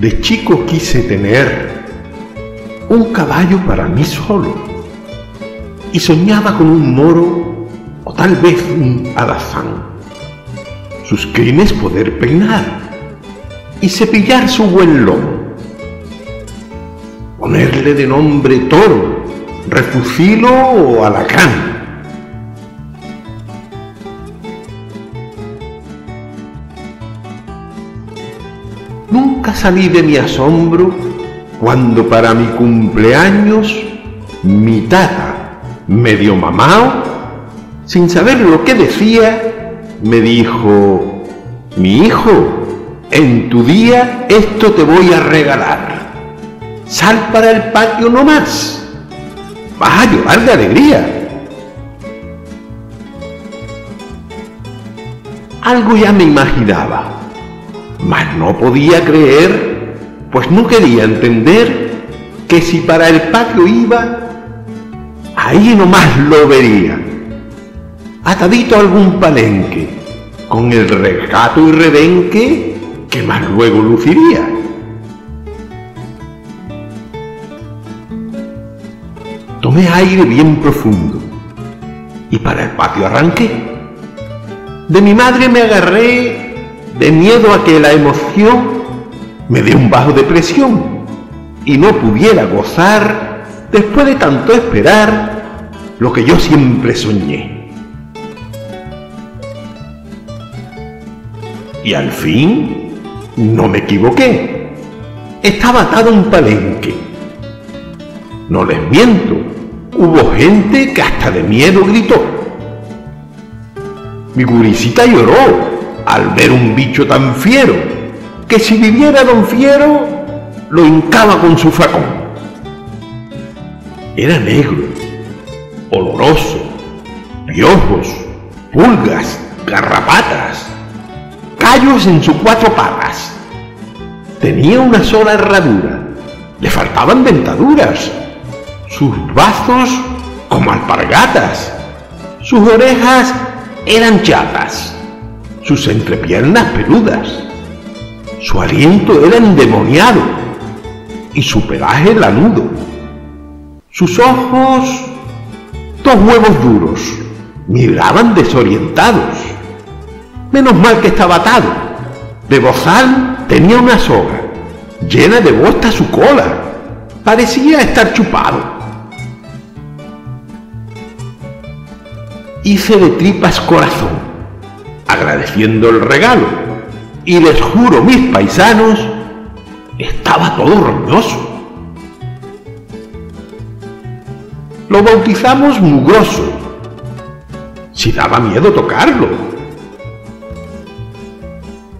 De chico quise tener un caballo para mí solo y soñaba con un moro o tal vez un alazán. Sus crines poder peinar y cepillar su buen lomo. Ponerle de nombre toro, refucilo o alacrán Salí de mi asombro cuando para mi cumpleaños mi tata, medio mamao, sin saber lo que decía, me dijo, mi hijo, en tu día esto te voy a regalar. Sal para el patio no más. Vas a llorar de alegría. Algo ya me imaginaba mas no podía creer, pues no quería entender que si para el patio iba, ahí nomás lo vería, atadito a algún palenque, con el regato y rebenque que más luego luciría. Tomé aire bien profundo y para el patio arranqué. De mi madre me agarré de miedo a que la emoción me dé un bajo de presión y no pudiera gozar, después de tanto esperar, lo que yo siempre soñé. Y al fin, no me equivoqué. Estaba atado un palenque. No les miento, hubo gente que hasta de miedo gritó. Mi gurisita lloró al ver un bicho tan fiero, que si viviera don Fiero, lo hincaba con su facón. Era negro, oloroso, piojos, pulgas, garrapatas, callos en sus cuatro patas. Tenía una sola herradura, le faltaban dentaduras, sus brazos como alpargatas, sus orejas eran chatas sus entrepiernas peludas. Su aliento era endemoniado y su pelaje lanudo. Sus ojos, dos huevos duros, miraban desorientados. Menos mal que estaba atado. De bozal tenía una soga, llena de bosta su cola. Parecía estar chupado. Hice de tripas corazón agradeciendo el regalo. Y les juro, mis paisanos, estaba todo roñoso. Lo bautizamos mugroso, si daba miedo tocarlo.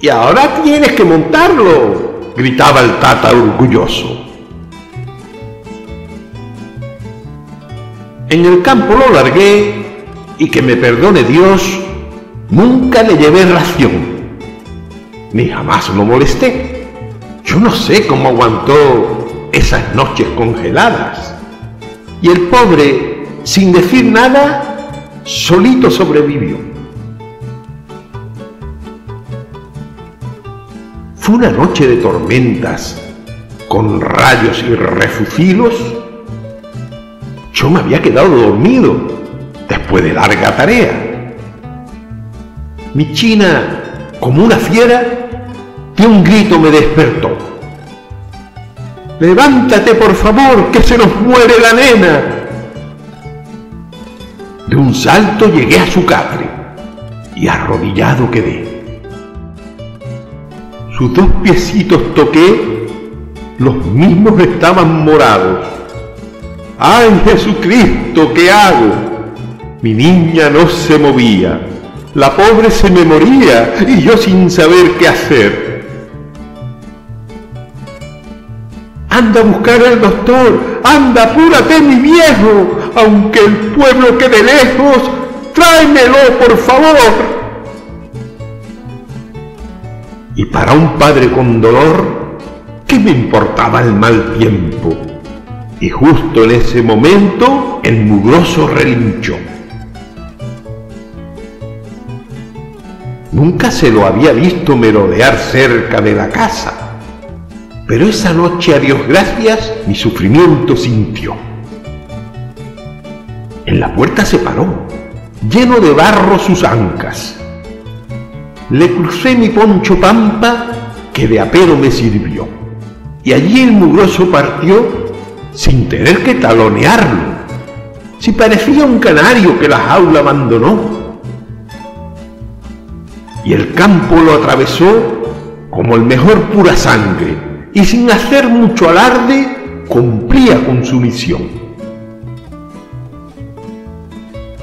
Y ahora tienes que montarlo, gritaba el tata orgulloso. En el campo lo largué y que me perdone Dios Nunca le llevé ración, ni jamás lo molesté. Yo no sé cómo aguantó esas noches congeladas. Y el pobre, sin decir nada, solito sobrevivió. Fue una noche de tormentas, con rayos y refucilos. Yo me había quedado dormido después de larga tarea mi china, como una fiera, de un grito me despertó. Levántate, por favor, que se nos muere la nena. De un salto llegué a su catre y arrodillado quedé. Sus dos piecitos toqué, los mismos estaban morados. ¡Ay, Jesucristo, qué hago! Mi niña no se movía la pobre se me moría y yo sin saber qué hacer. Anda a buscar al doctor, anda, apúrate mi viejo, aunque el pueblo quede lejos, tráemelo por favor. Y para un padre con dolor, ¿qué me importaba el mal tiempo? Y justo en ese momento el mugroso relinchó. Nunca se lo había visto merodear cerca de la casa. Pero esa noche, a Dios gracias, mi sufrimiento sintió. En la puerta se paró, lleno de barro sus ancas. Le crucé mi poncho pampa que de apero me sirvió. Y allí el mugroso partió sin tener que talonearlo. Si parecía un canario que la jaula abandonó. Y el campo lo atravesó como el mejor pura sangre y sin hacer mucho alarde cumplía con su misión.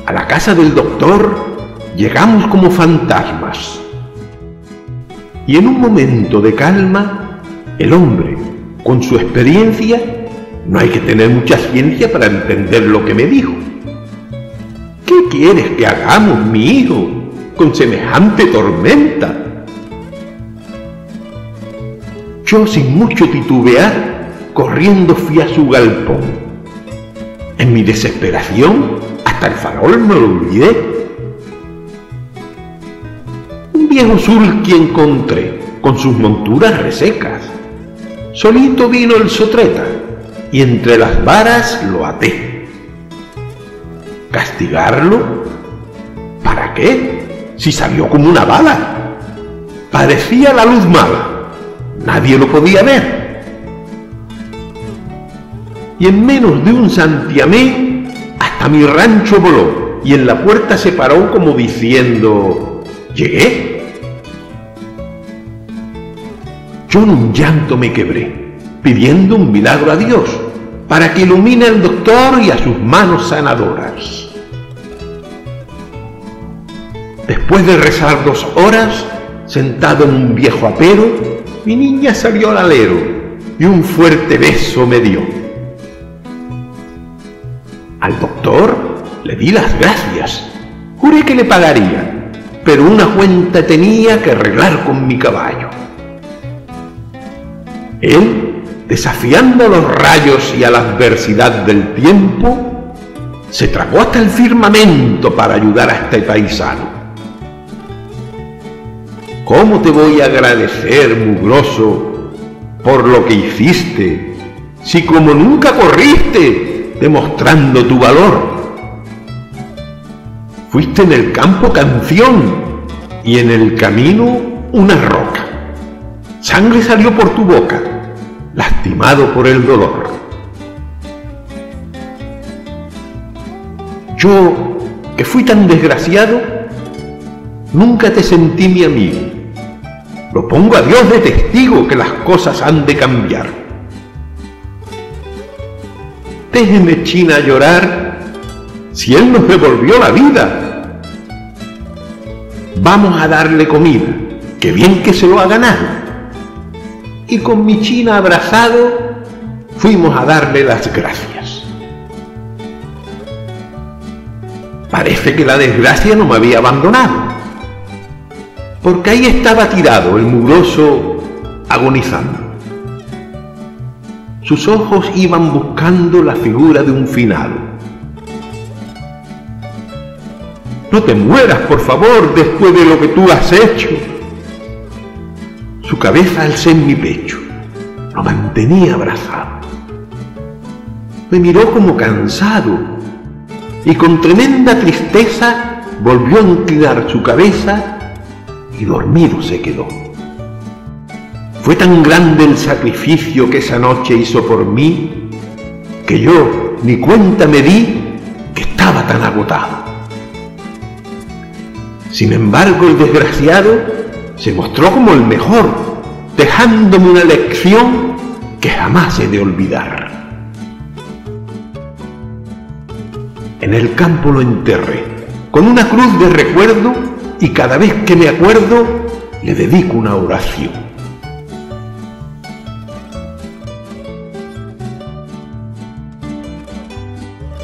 A la casa del doctor llegamos como fantasmas y en un momento de calma el hombre, con su experiencia, no hay que tener mucha ciencia para entender lo que me dijo. ¿Qué quieres que hagamos, mi hijo, con semejante tormenta? Yo, sin mucho titubear, corriendo fui a su galpón. En mi desesperación, hasta el farol me lo olvidé. Un viejo sulky encontré, con sus monturas resecas. Solito vino el sotreta, y entre las varas lo até. ¿Castigarlo? ¿Para qué? Si salió como una bala. Parecía la luz mala. Nadie lo podía ver. Y en menos de un santiamén, hasta mi rancho voló y en la puerta se paró como diciendo, ¿llegué? Yo en un llanto me quebré pidiendo un milagro a Dios para que ilumine al doctor y a sus manos sanadoras. Después de rezar dos horas, sentado en un viejo apero, mi niña salió al alero y un fuerte beso me dio. Al doctor le di las gracias. Juré que le pagaría, pero una cuenta tenía que arreglar con mi caballo. Él desafiando los rayos y a la adversidad del tiempo, se tragó hasta el firmamento para ayudar a este paisano. ¿Cómo te voy a agradecer, mugroso, por lo que hiciste, si como nunca corriste, demostrando tu valor? Fuiste en el campo canción y en el camino una roca. Sangre salió por tu boca lastimado por el dolor. Yo, que fui tan desgraciado, nunca te sentí mi amigo. Lo pongo a Dios de testigo que las cosas han de cambiar. Déjeme China llorar si Él nos devolvió la vida. Vamos a darle comida, que bien que se lo ha ganado y con mi china abrazado fuimos a darle las gracias. Parece que la desgracia no me había abandonado, porque ahí estaba tirado el mugroso agonizando. Sus ojos iban buscando la figura de un final. No te mueras, por favor, después de lo que tú has hecho su cabeza alcé en mi pecho. Lo mantenía abrazado. Me miró como cansado y con tremenda tristeza volvió a inclinar su cabeza y dormido se quedó. Fue tan grande el sacrificio que esa noche hizo por mí que yo ni cuenta me di que estaba tan agotado. Sin embargo, el desgraciado se mostró como el mejor, dejándome una lección que jamás he de olvidar. En el campo lo enterré, con una cruz de recuerdo, y cada vez que me acuerdo, le dedico una oración.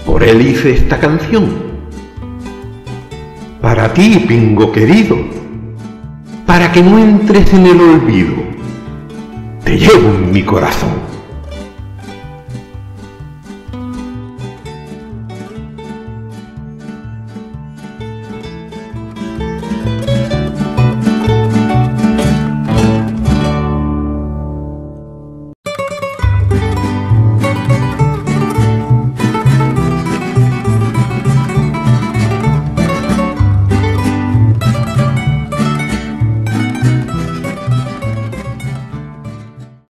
Por él hice esta canción. Para ti, pingo querido, para que no entres en el olvido. Te llevo en mi corazón.